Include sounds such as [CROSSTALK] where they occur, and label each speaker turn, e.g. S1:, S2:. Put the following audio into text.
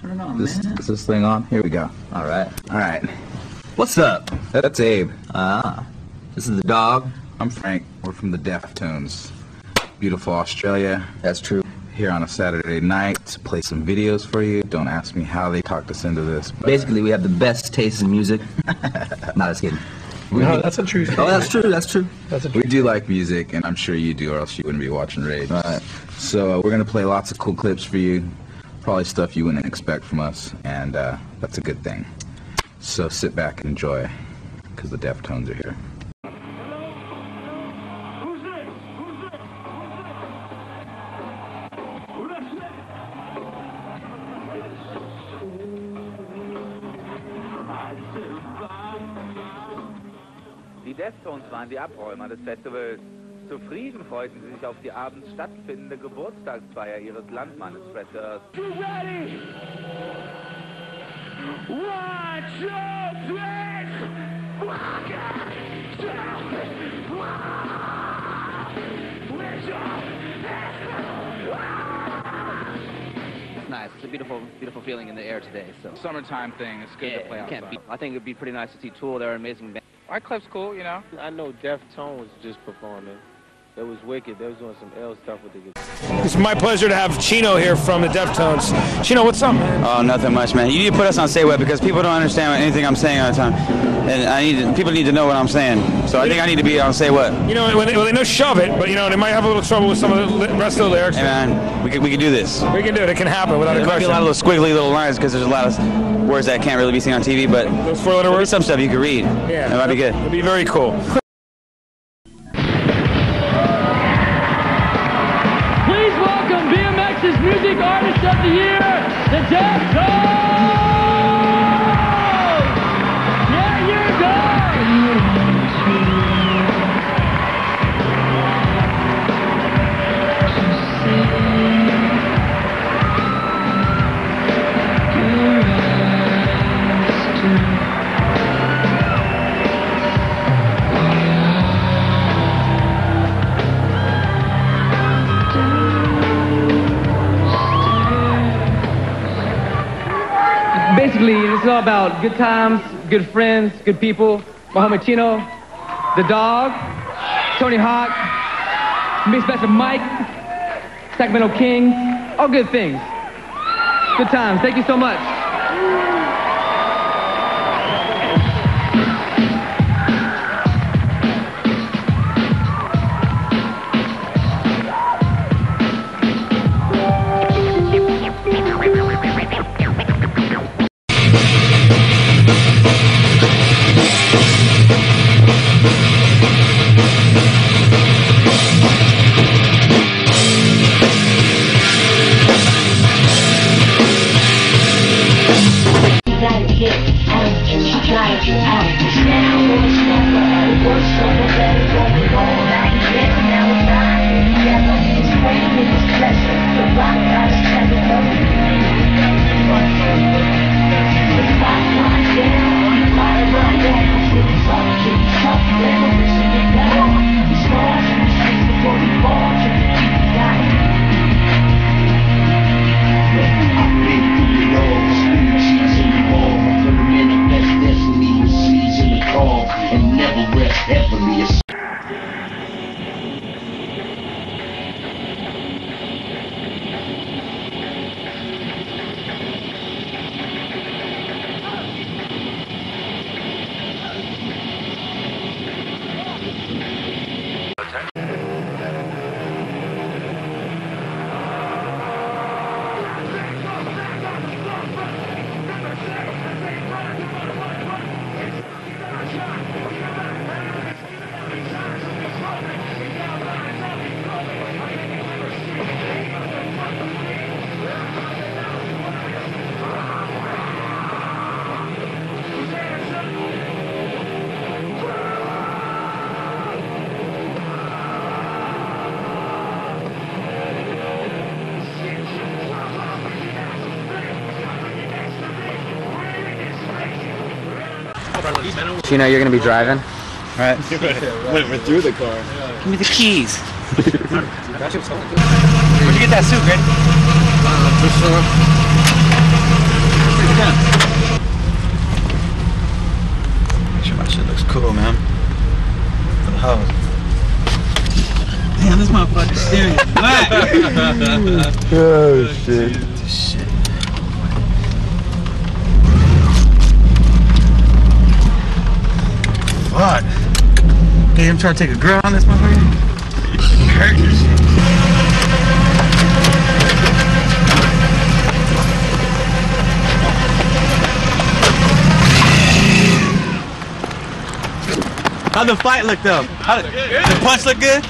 S1: Turn it on,
S2: This,
S1: man.
S2: is this thing on? Here we go.
S1: All right.
S2: All right.
S1: What's up?
S2: That's Abe.
S1: Ah, this is the dog.
S2: I'm Frank. We're from the Deftones. Beautiful Australia.
S1: That's true.
S2: Here on a Saturday night to play some videos for you. Don't ask me how they talked us into this. but-
S1: Basically, we have the best taste in music. [LAUGHS] Not just kidding.
S3: No, that's a true
S1: Oh, that's true. That's true.
S3: That's a
S2: We do like music, and I'm sure you do, or else you wouldn't be watching Rage.
S1: Right.
S2: So uh, we're gonna play lots of cool clips for you, probably stuff you wouldn't expect from us, and uh, that's a good thing. So sit back and enjoy, because the Deftones are here.
S4: Die Deftones waren die Abräumer des Festivals. Zufrieden freuten sie sich auf die abends stattfindende Geburtstagsfeier ihres Landmannes Fred Durst.
S5: You ready? One, two, three.
S6: It's nice. It's a beautiful, beautiful feeling in the air today. So
S7: summertime thing. It's good
S6: yeah,
S7: to play outside.
S6: can't beat. I think it'd be pretty nice to see Tool. They're an amazing band.
S7: Our club's cool, you know.
S8: I know Deftone was just performing. It was wicked. They was doing some L stuff with the guitar.
S3: It's my pleasure to have Chino here from the Deftones. Chino, what's up, man?
S9: Oh, nothing much, man. You need to put us on Say What because people don't understand anything I'm saying all the time, and I need to, people need to know what I'm saying. So I think I need to be on Say What.
S3: You know, when they, well, they know shove it, but you know they might have a little trouble with some of the li- rest of the lyrics.
S9: Hey, man, we can we can do this.
S3: We can do it. It can happen without a
S9: There might be a lot of those squiggly little lines because there's a lot of words that can't really be seen on TV, but
S3: Those four-letter
S9: there'll
S3: words.
S9: some stuff you can read.
S3: Yeah,
S9: it might be good.
S3: It'd be very cool.
S5: Music Artist of the Year, the Deftones!
S10: Basically, it's all about good times, good friends, good people. Mohamed Chino, the dog, Tony Hawk, Mix Master Mike, Sacramento Kings, all good things. Good times. Thank you so much.
S9: Chino, you're gonna be driving. All [LAUGHS] right.
S8: Went right through the car.
S9: Give me the keys. Where'd you get that suit, Greg? Uh, sure my shit looks cool, man. For the house. Damn, this motherfucker's steering. [LAUGHS] What?
S11: oh shit.
S9: shit. Hey, I'm trying to take a girl on this motherfucker. Hurt this shit. How the fight look though? How the, the punch look good?